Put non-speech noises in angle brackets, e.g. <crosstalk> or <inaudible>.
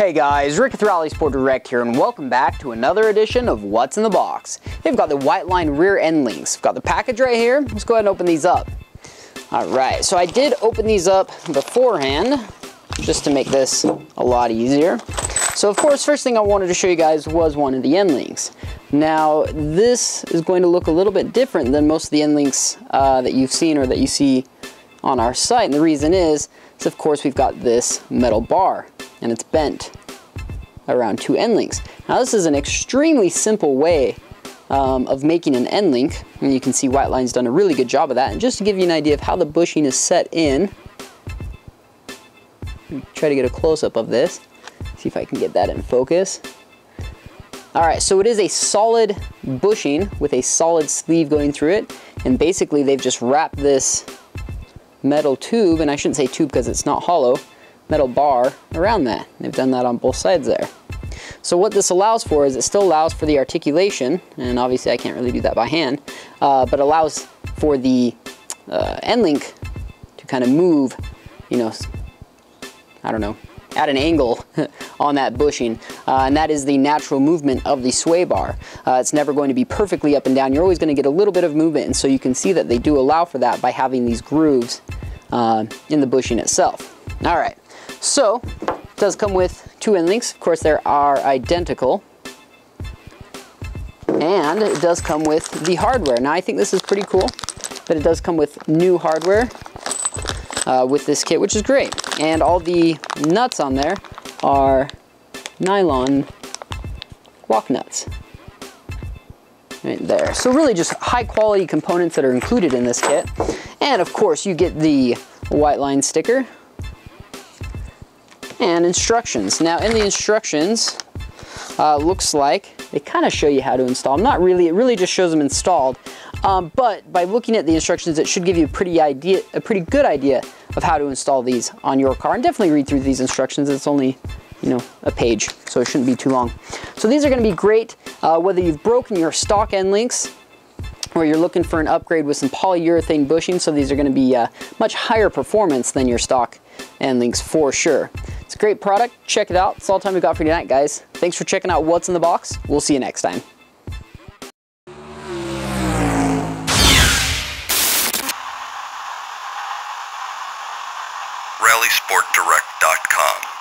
Hey guys, Rick with RallySport Direct here and welcome back to another edition of What's in the Box. They've got the Whiteline rear end links. We've got the package right here. Let's go ahead and open these up. All right, so I did open these up beforehand just to make this a lot easier. So of course, first thing I wanted to show you guys was one of the end links. Now, this is going to look a little bit different than most of the end links uh, that you've seen or that you see on our site. And the reason is, is of course we've got this metal bar and it's bent around two end links. Now this is an extremely simple way um, of making an end link and you can see Whiteline's done a really good job of that and just to give you an idea of how the bushing is set in try to get a close-up of this see if I can get that in focus all right so it is a solid bushing with a solid sleeve going through it and basically they've just wrapped this metal tube and I shouldn't say tube because it's not hollow metal bar around that. They've done that on both sides there. So what this allows for is it still allows for the articulation, and obviously I can't really do that by hand, uh, but allows for the uh, end link to kind of move, you know, I don't know, at an angle <laughs> on that bushing, uh, and that is the natural movement of the sway bar. Uh, it's never going to be perfectly up and down. You're always going to get a little bit of movement, and so you can see that they do allow for that by having these grooves uh, in the bushing itself. All right, so, it does come with two end links. Of course, they are identical. And it does come with the hardware. Now, I think this is pretty cool, but it does come with new hardware uh, with this kit, which is great. And all the nuts on there are nylon lock nuts. Right there. So really just high quality components that are included in this kit. And of course you get the Whiteline sticker and instructions. Now in the instructions, uh, looks like they kind of show you how to install them. Not really, it really just shows them installed. Um, but by looking at the instructions, it should give you a pretty idea, a pretty good idea of how to install these on your car. And definitely read through these instructions. It's only, you know, a page, so it shouldn't be too long. So these are going to be great uh, whether you've broken your stock end links or you're looking for an upgrade with some polyurethane bushing. So these are going to be uh, much higher performance than your stock end links for sure. It's a great product. Check it out. That's all the time we've got for tonight, guys. Thanks for checking out What's in the Box. We'll see you next time. rallysportdirect.com